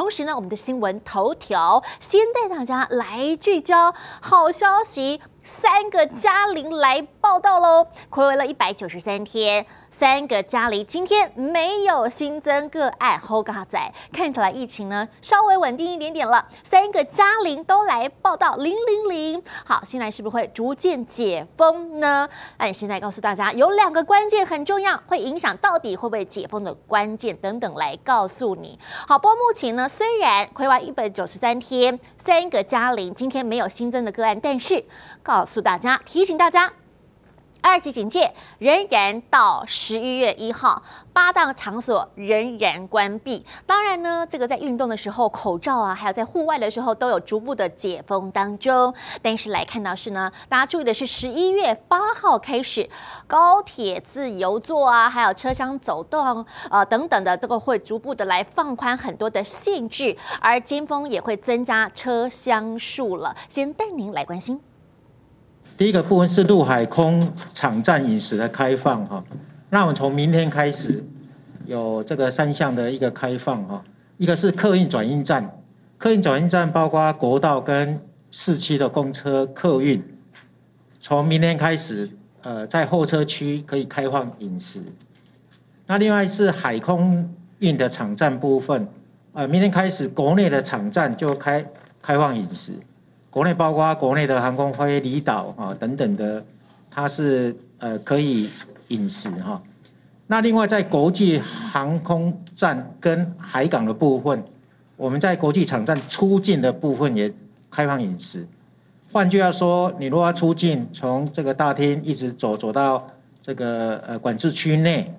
同时呢，我们的新闻头条先带大家来聚焦好消息，三个嘉玲来报道喽，暌违了一百九十三天。三个嘉陵今天没有新增个案，好嘎仔，看起来疫情呢稍微稳定一点点了。三个嘉陵都来报道零零零，好，现在是不是会逐渐解封呢？那现在告诉大家，有两个关键很重要，会影响到底会不会解封的关键等等来告诉你。好，不过目前呢，虽然亏完一百九十三天，三个嘉陵今天没有新增的个案，但是告诉大家，提醒大家。二级警戒仍然到十一月一号，八大场所仍然关闭。当然呢，这个在运动的时候，口罩啊，还有在户外的时候，都有逐步的解封当中。但是来看到是呢，大家注意的是，十一月八号开始，高铁自由座啊，还有车厢走动呃等等的，这个会逐步的来放宽很多的限制，而尖峰也会增加车厢数了。先带您来关心。第一个部分是陆海空场站饮食的开放哈，那我们从明天开始有这个三项的一个开放哈，一个是客运转运站，客运转运站包括国道跟市区的公车客运，从明天开始呃在候车区可以开放饮食，那另外是海空运的场站部分，呃明天开始国内的场站就开开放饮食。国内包括国内的航空飞离岛啊等等的，它是呃可以饮食哈。那另外在国际航空站跟海港的部分，我们在国际场站出境的部分也开放饮食。换句话说，你如果要出境，从这个大厅一直走走到这个呃管制区内，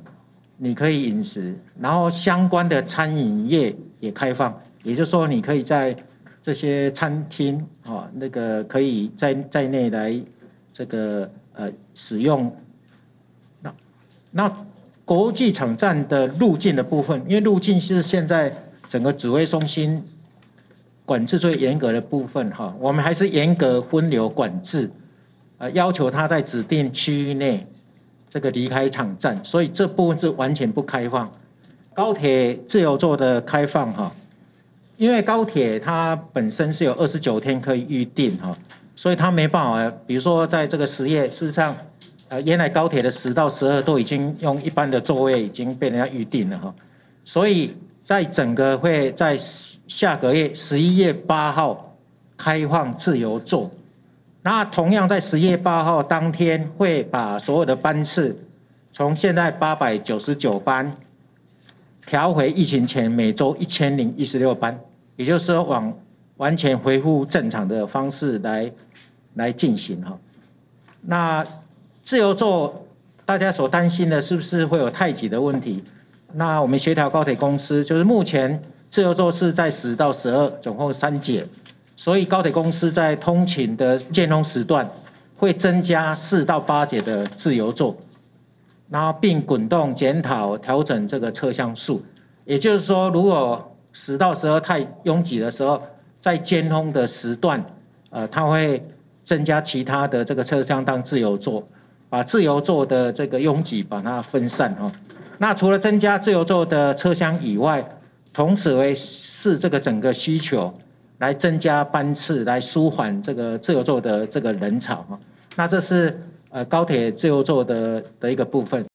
你可以饮食。然后相关的餐饮业也开放，也就是说你可以在。这些餐厅啊，那个可以在在内来这个呃使用。那那国际场站的入境的部分，因为入境是现在整个指挥中心管制最严格的部分哈，我们还是严格分流管制，呃，要求他在指定区域内这个离开场站，所以这部分是完全不开放。高铁自由座的开放哈。因为高铁它本身是有二十九天可以预定哈，所以它没办法。比如说在这个十月，事实上，呃，原来高铁的十到十二都已经用一般的座位已经被人家预定了哈，所以在整个会在下个月十一月八号开放自由座，那同样在十月八号当天会把所有的班次从现在八百九十九班调回疫情前每周一千零一十六班。也就是说，往完全恢复正常的方式来来进行哈。那自由座，大家所担心的是不是会有太挤的问题？那我们协调高铁公司，就是目前自由座是在十到十二，总共三节，所以高铁公司在通勤的建通时段会增加四到八节的自由座，然后并滚动检讨调整这个车厢数。也就是说，如果十到十二太拥挤的时候，在尖峰的时段，呃，它会增加其他的这个车厢当自由座，把自由座的这个拥挤把它分散哈。那除了增加自由座的车厢以外，同时为是这个整个需求来增加班次，来舒缓这个自由座的这个人潮哈。那这是呃高铁自由座的的一个部分。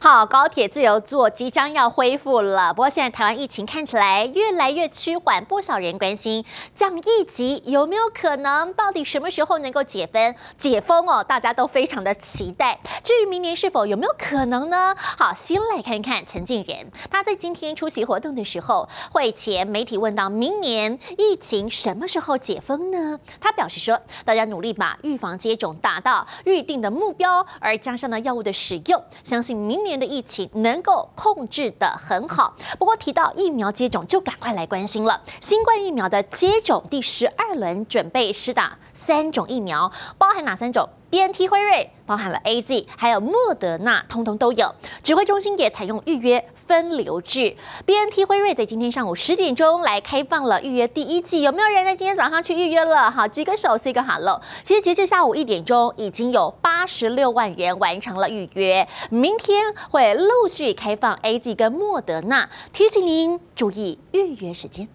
好，高铁自由座即将要恢复了。不过现在台湾疫情看起来越来越趋缓，不少人关心降一级有没有可能？到底什么时候能够解封？解封哦，大家都非常的期待。至于明年是否有没有可能呢？好，先来看看陈静仁，他在今天出席活动的时候，会前媒体问到明年疫情什么时候解封呢？他表示说，大家努力把预防接种达到预定的目标，而加上呢药物的使用，相信。明年年的疫情能够控制得很好，不过提到疫苗接种，就赶快来关心了。新冠疫苗的接种第十二轮准备施打三种疫苗，包含哪三种？B N T 辉瑞包含了 A Z，还有莫德纳，通通都有。指挥中心也采用预约。分流制。BNT 辉瑞在今天上午十点钟来开放了预约第一季，有没有人在今天早上去预约了？好，举个手，say 个 hello。其实截至下午一点钟，已经有八十六万人完成了预约，明天会陆续开放 A G 跟莫德纳，提醒您注意预约时间。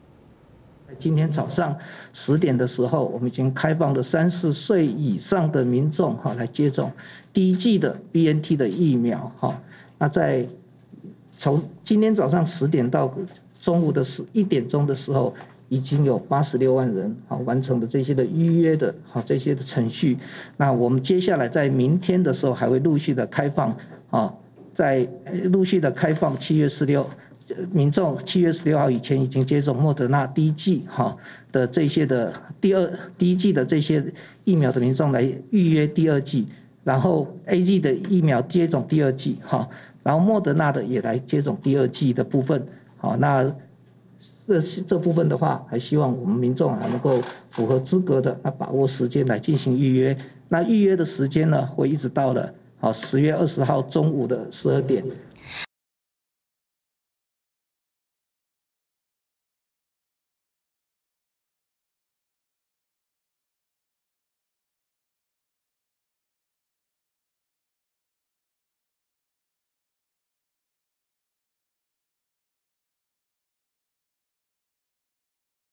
今天早上十点的时候，我们已经开放了三四岁以上的民众哈来接种第一剂的 B N T 的疫苗哈。那在从今天早上十点到中午的十一点钟的时候，已经有八十六万人啊完成了这些的预约的哈这些的程序。那我们接下来在明天的时候还会陆续的开放啊，在陆续的开放七月十六。民众七月十六号以前已经接种莫德纳第一剂哈的这些的第二第一剂的这些疫苗的民众来预约第二剂，然后 A G 的疫苗接种第二剂哈，然后莫德纳的也来接种第二剂的部分，好，那这这部分的话，还希望我们民众还能够符合资格的，那把握时间来进行预约，那预约的时间呢，会一直到了好十月二十号中午的十二点。